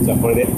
O sea, fue de